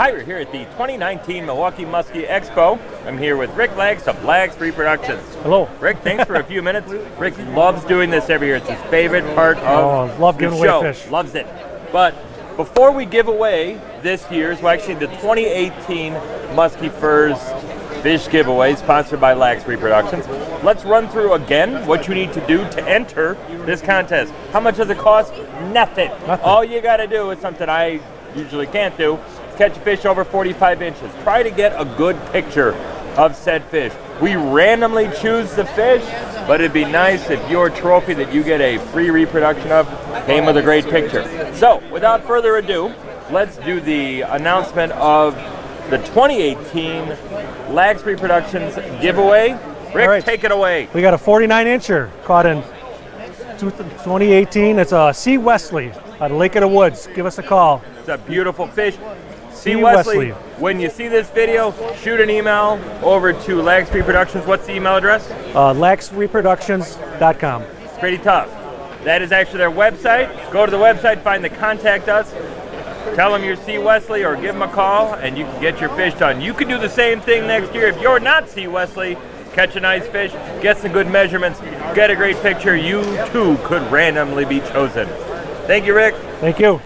Hi, we're here at the 2019 Milwaukee Muskie Expo. I'm here with Rick Lax of Lax Reproductions. Hello. Rick, thanks for a few minutes. Rick loves doing this every year. It's his favorite part oh, of Oh, love the giving away show. fish. Loves it. But before we give away this year's, well, actually the 2018 MuskieFIRST Fish Giveaway, sponsored by Lax Reproductions, let's run through again what you need to do to enter this contest. How much does it cost? Nothing. Nothing. All you got to do is something I usually can't do. Catch a fish over 45 inches. Try to get a good picture of said fish. We randomly choose the fish, but it'd be nice if your trophy that you get a free reproduction of came with a great picture. So, without further ado, let's do the announcement of the 2018 Lax Reproductions giveaway. Rick, right. take it away. We got a 49 incher caught in 2018. It's uh, a C. Wesley out of Lake of the Woods. Give us a call. It's a beautiful fish. C. Wesley, Wesley. when you see this video, shoot an email over to Lax Reproductions. What's the email address? Uh, LaxReproductions.com. It's pretty tough. That is actually their website. Go to the website, find the contact us, tell them you're C. Wesley, or give them a call, and you can get your fish done. You can do the same thing next year if you're not C. Wesley. Catch a nice fish, get some good measurements, get a great picture. You too could randomly be chosen. Thank you, Rick. Thank you.